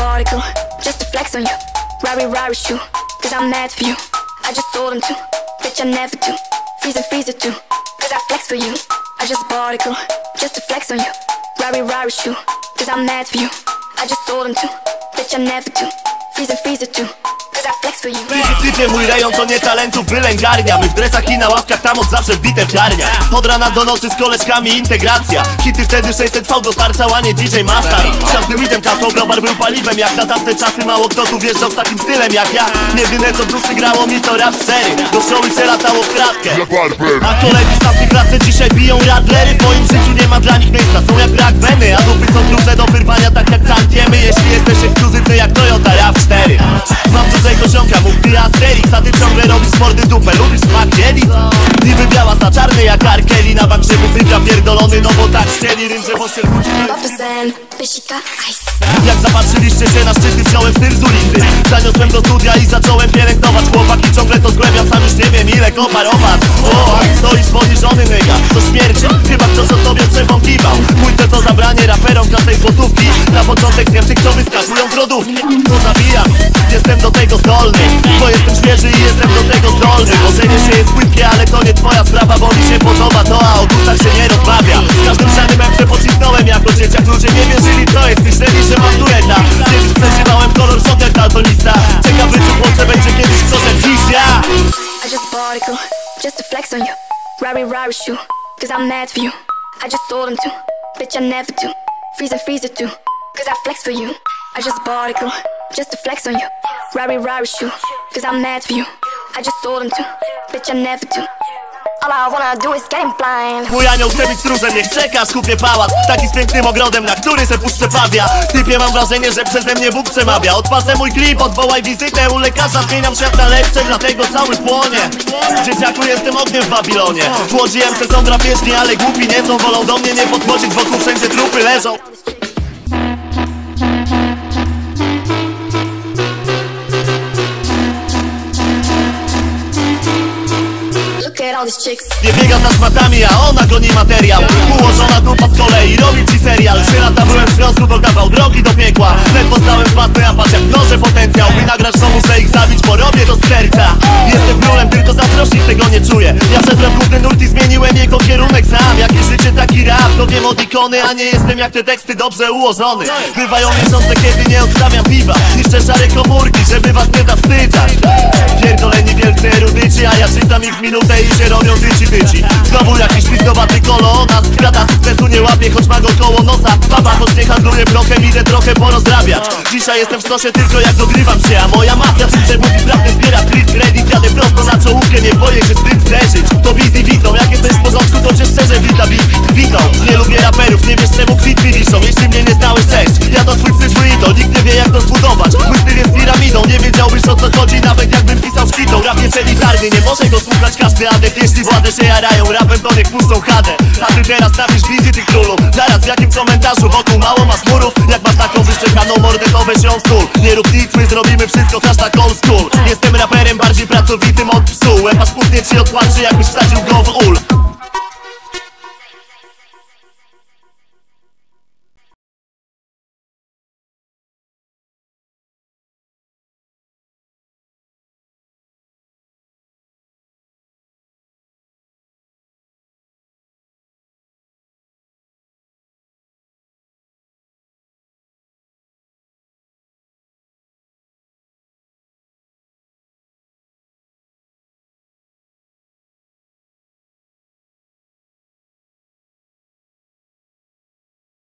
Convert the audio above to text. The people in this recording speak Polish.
bought just to flex on you. Rari Rari shoe, cause I'm mad for you. I just told him to, bitch I never do. Freeze and freezer too, cause I flex for you. I just bought just to flex on you. Rari Rari shoe, cause I'm mad for you. I just told him to, bitch I never do. Freeze and freezer too, Typie mój rejon to nie talentów wylęgarnia My w dresach i na ławkach tam od zawsze bite czarnia Od rana do nocy z koleżkami integracja. Hity wtedy 600 V dostarczał, a nie DJ Master. Każdy weekend kasą browar był paliwem Jak na tamte czasy mało kto tu wjeżdżał z takim stylem jak ja. Jedyne co duszy grało mi to rap 4 Do showy się latało w kratkę. A koledzy z tamtych co dzisiaj biją radlery. W moim życiu nie ma dla nich miejsca, są jak brak weny A dupy są duże do wyrwania tak jak tantiemy. Jeśli jesteś ekskluzywny jak Toyota RAV4 ścieli Rym, że ice. jak zapatrzyliście się na szczyty, wziąłem styl z ulicy. Zaniosłem do studia i zacząłem pielęgnować. Chłopaki ciągle to zgłębiam, sam już nie wiem ile koparować O, a stoisz poniżony nyga, to śmierć Chyba ktoś o tobie trzepą kiwał cel to zabranie raperom każdej złotówki. Na początek zjem tych, co wyskakują z lodówki? To zabijam, jestem do tego zdolny Bo jestem świeży i jestem do tego zdolny. Morzenie się jest płytkie, ale to nie twoja sprawa Bo mi się podoba to, a o się nie on you. Rari Rari shoe, cause I'm mad for you. I just told him to, bitch I never do. Freeze and freezer too, cause I flex for you. I just bought a girl just to flex on you. Rari Rari shoe, cause I'm mad for you. I just told him to, bitch I never do. All I wanna do is get him blind. Mój anioł chce być stróżem, niech czeka, kupię pałac. Taki z pięknym ogrodem, na który se puszczę pawia. Typie mam wrażenie, że przeze mnie Bóg przemawia. Odpasę mój klip, odwołaj wizytę u lekarza. Zmieniam świat na lepsze, dlatego cały płonie. Dzieciaku jestem ogniem w Babilonie. W Łodzi MC są drapieżni, ale głupi nie są. Wolą do mnie nie podchodzić, wokół wszędzie trupy leżą Nie biega za szmatami, a ona goni materiał. Ułożona dupa z kolei, robi ci serial. Trzy lata byłem w związku, kawał drogi do piekła. Ledwo stałem w matmy, a patrz jak mnożę potencjał. By nagrać to muszę ich zabić, bo robię to z serca. Jestem królem, tylko zazdrośnik tego nie czuję. Ja wszedłem w główny nurt i zmieniłem jego kierunek sam. Jakie życie, taki rap, to wiem od ikony A nie jestem jak te teksty dobrze ułożony. Bywają miesiące, kiedy nie odstawiam piwa minutę i się robią dyci dyci Znowu jakiś pistowaty kolo o nas Krata sukcesu nie łapie, choć ma go koło nosa. Baba, choć nie handluję prochem, idę trochę porozrabiać. Dzisiaj jestem w stosie tylko jak dogrywam się A moja mafia czym przemówi prawdę zbiera street credit. Jadę prosto na czołówkę, nie boję się z tym zderzyć To busy widzą, jak jesteś w porządku to cię szczerze wita Witam, nie lubię raperów, nie wiesz czemu kwit mi wiszą Jeśli mnie nie znałeś, cześć, ja to twój przyszły idol Nikt nie wie jak to zbudować, mój jest piramidą Nie wiedziałbyś o co chodzi, nawet jakbym pisał szkitą Rap jest elitarny, nie może go słuchać każdy adept Jeśli władze się jarają, rapem to niech puszczą hadę. A ty teraz napisz wizji tych królów Zaraz w jakim komentarzu wokół mało masz murów? Jak masz taką wyszczekaną mordę, to weź ją stół. Nie rób nic, my zrobimy wszystko, hashtag old school. Jestem raperem bardziej pracowitym od psu. Łeb aż putnie ci odpłaczy, jakbyś wsadził go w ul